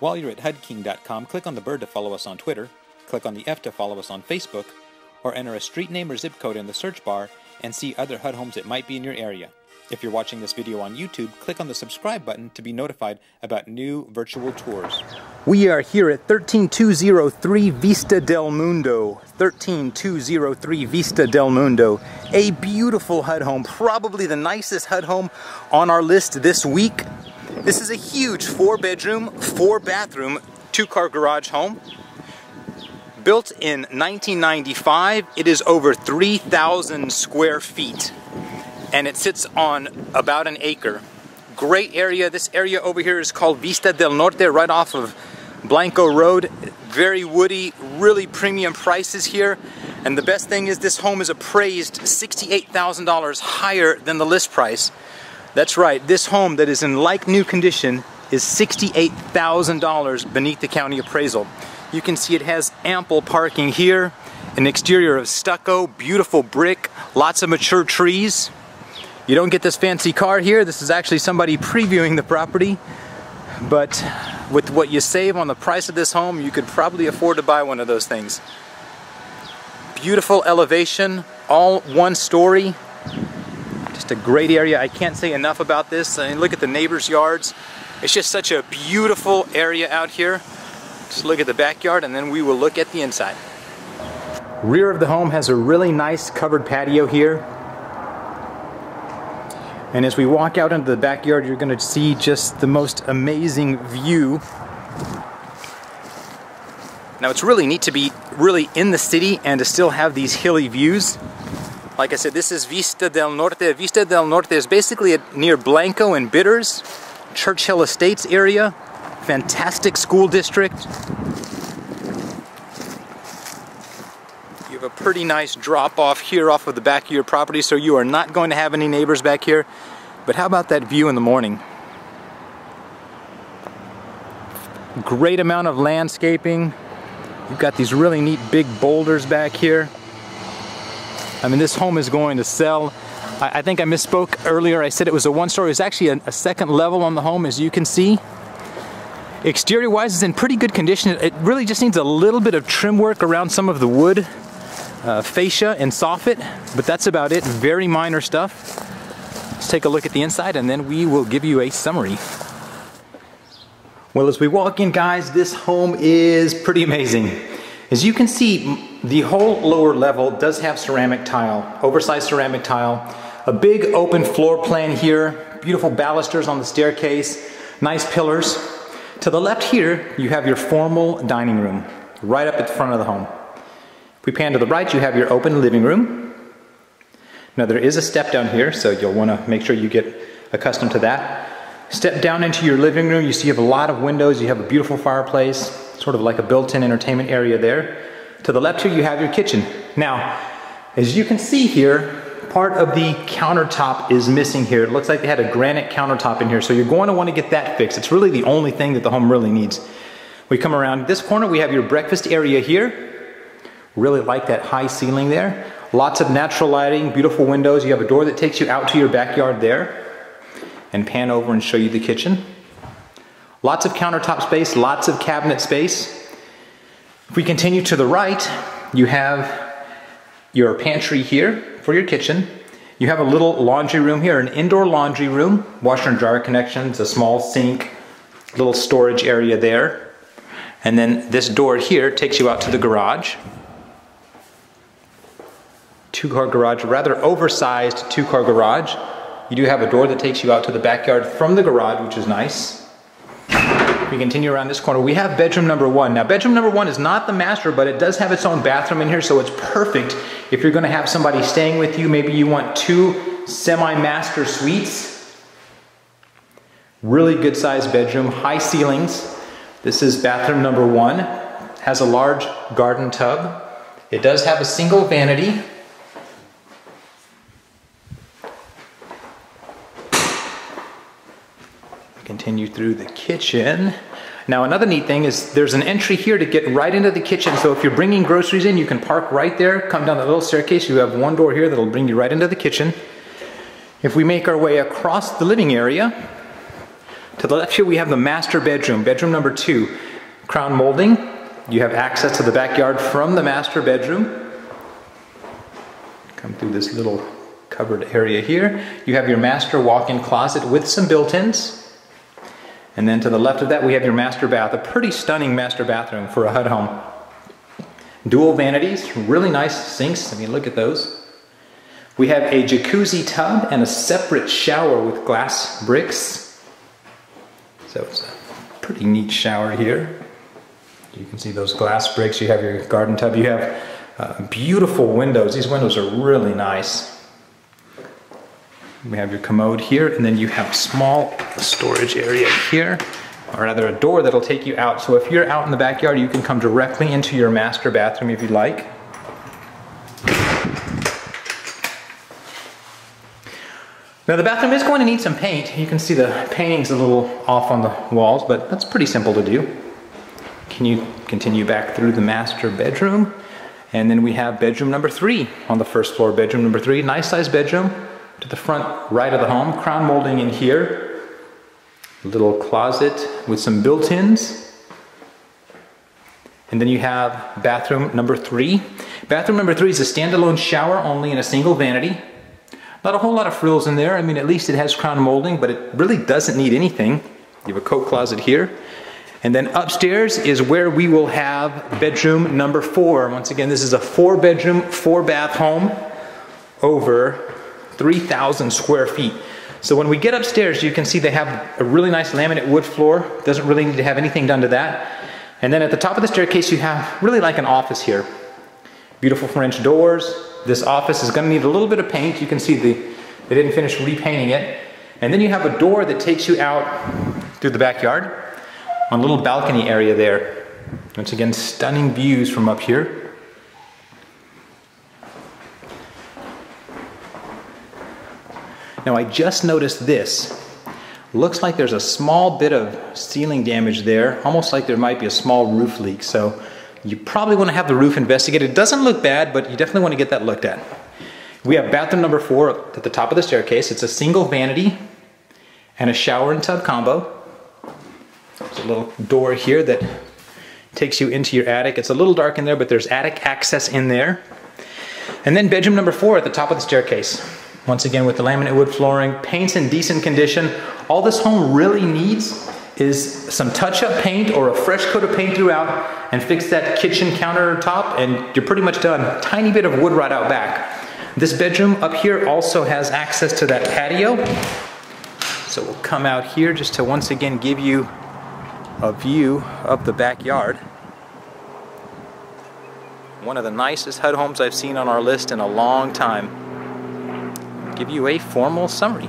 While you're at HUDking.com, click on the bird to follow us on Twitter, click on the F to follow us on Facebook, or enter a street name or zip code in the search bar and see other HUD homes that might be in your area. If you're watching this video on YouTube, click on the subscribe button to be notified about new virtual tours. We are here at 13203 Vista del Mundo. 13203 Vista del Mundo. A beautiful HUD home, probably the nicest HUD home on our list this week. This is a huge four bedroom, four bathroom, two car garage home. Built in 1995, it is over 3,000 square feet and it sits on about an acre. Great area. This area over here is called Vista del Norte, right off of Blanco Road. Very woody, really premium prices here. And the best thing is this home is appraised $68,000 higher than the list price. That's right, this home that is in like new condition is $68,000 beneath the county appraisal. You can see it has ample parking here, an exterior of stucco, beautiful brick, lots of mature trees. You don't get this fancy car here. This is actually somebody previewing the property. But with what you save on the price of this home, you could probably afford to buy one of those things. Beautiful elevation, all one story. Just a great area. I can't say enough about this. I mean, look at the neighbors' yards. It's just such a beautiful area out here. Just look at the backyard and then we will look at the inside. Rear of the home has a really nice covered patio here. And as we walk out into the backyard, you're going to see just the most amazing view. Now it's really neat to be really in the city and to still have these hilly views. Like I said, this is Vista del Norte. Vista del Norte is basically near Blanco and Bitters, Churchill Estates area. Fantastic school district. You have a pretty nice drop off here off of the back of your property, so you are not going to have any neighbors back here. But how about that view in the morning? Great amount of landscaping. You've got these really neat big boulders back here. I mean, this home is going to sell. I, I think I misspoke earlier. I said it was a one story. It's actually a, a second level on the home, as you can see. Exterior wise, it's in pretty good condition. It really just needs a little bit of trim work around some of the wood uh, fascia and soffit, but that's about it. Very minor stuff. Let's take a look at the inside and then we will give you a summary. Well, as we walk in, guys, this home is pretty amazing. As you can see, the whole lower level does have ceramic tile, oversized ceramic tile, a big open floor plan here, beautiful balusters on the staircase, nice pillars. To the left here, you have your formal dining room, right up at the front of the home. If we pan to the right, you have your open living room. Now there is a step down here, so you'll want to make sure you get accustomed to that. Step down into your living room, you see you have a lot of windows, you have a beautiful fireplace, sort of like a built-in entertainment area there. To the left here, you have your kitchen. Now, as you can see here, part of the countertop is missing here. It looks like they had a granite countertop in here, so you're going to want to get that fixed. It's really the only thing that the home really needs. We come around this corner, we have your breakfast area here. Really like that high ceiling there. Lots of natural lighting, beautiful windows. You have a door that takes you out to your backyard there. And pan over and show you the kitchen. Lots of countertop space, lots of cabinet space. If we continue to the right, you have your pantry here for your kitchen. You have a little laundry room here, an indoor laundry room, washer and dryer connections, a small sink, little storage area there. And then this door here takes you out to the garage. Two car garage, rather oversized two car garage. You do have a door that takes you out to the backyard from the garage, which is nice. We continue around this corner. We have bedroom number one. Now, bedroom number one is not the master, but it does have its own bathroom in here, so it's perfect if you're gonna have somebody staying with you. Maybe you want two semi-master suites. Really good sized bedroom, high ceilings. This is bathroom number one. Has a large garden tub. It does have a single vanity. Continue through the kitchen. Now another neat thing is there's an entry here to get right into the kitchen. So if you're bringing groceries in, you can park right there, come down the little staircase. You have one door here that'll bring you right into the kitchen. If we make our way across the living area, To the left here we have the master bedroom, bedroom number two. Crown molding. You have access to the backyard from the master bedroom. Come through this little covered area here. You have your master walk-in closet with some built-ins. And then to the left of that we have your master bath, a pretty stunning master bathroom for a HUD home. Dual vanities, really nice sinks. I mean, look at those. We have a jacuzzi tub and a separate shower with glass bricks. So it's a pretty neat shower here. You can see those glass bricks. You have your garden tub. You have uh, beautiful windows. These windows are really nice. We have your commode here, and then you have a small storage area here or rather a door that'll take you out. So if you're out in the backyard, you can come directly into your master bathroom if you'd like. Now the bathroom is going to need some paint. You can see the painting's a little off on the walls, but that's pretty simple to do. Can you continue back through the master bedroom? And then we have bedroom number three on the first floor. Bedroom number three, nice sized bedroom the front right of the home. Crown molding in here little closet with some built-ins. And then you have bathroom number three. Bathroom number three is a standalone shower only in a single vanity. Not a whole lot of frills in there. I mean, at least it has crown molding, but it really doesn't need anything. You have a coat closet here. And then upstairs is where we will have bedroom number four. Once again, this is a four bedroom, four bath home over 3,000 square feet. So when we get upstairs, you can see they have a really nice laminate wood floor. Doesn't really need to have anything done to that. And then at the top of the staircase, you have really like an office here. Beautiful French doors. This office is gonna need a little bit of paint. You can see the, they didn't finish repainting it. And then you have a door that takes you out through the backyard on a little balcony area there. Once again, stunning views from up here. Now I just noticed this. Looks like there's a small bit of ceiling damage there, almost like there might be a small roof leak. So you probably want to have the roof investigated. It doesn't look bad, but you definitely want to get that looked at. We have bathroom number four at the top of the staircase. It's a single vanity and a shower and tub combo. There's a little door here that takes you into your attic. It's a little dark in there, but there's attic access in there. And then bedroom number four at the top of the staircase. Once again with the laminate wood flooring, paint's in decent condition. All this home really needs is some touch-up paint or a fresh coat of paint throughout and fix that kitchen countertop and you're pretty much done. Tiny bit of wood right out back. This bedroom up here also has access to that patio. So we'll come out here just to once again give you a view of the backyard. One of the nicest HUD homes I've seen on our list in a long time give you a formal summary.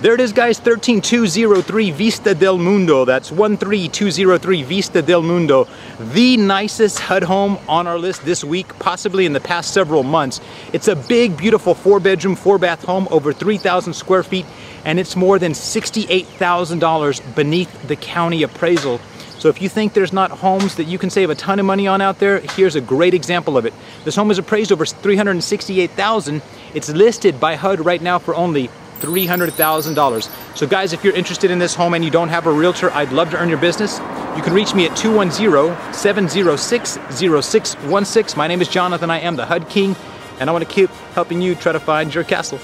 There it is guys, 13203 Vista del Mundo. That's 13203 Vista del Mundo. The nicest HUD home on our list this week, possibly in the past several months. It's a big, beautiful four bedroom, four bath home, over 3,000 square feet, and it's more than $68,000 beneath the county appraisal. So if you think there's not homes that you can save a ton of money on out there, here's a great example of it. This home is appraised over 368,000. It's listed by HUD right now for only $300,000. So guys, if you're interested in this home and you don't have a realtor, I'd love to earn your business. You can reach me at 210-706-0616. My name is Jonathan. I am the HUD King, and I want to keep helping you try to find your castle.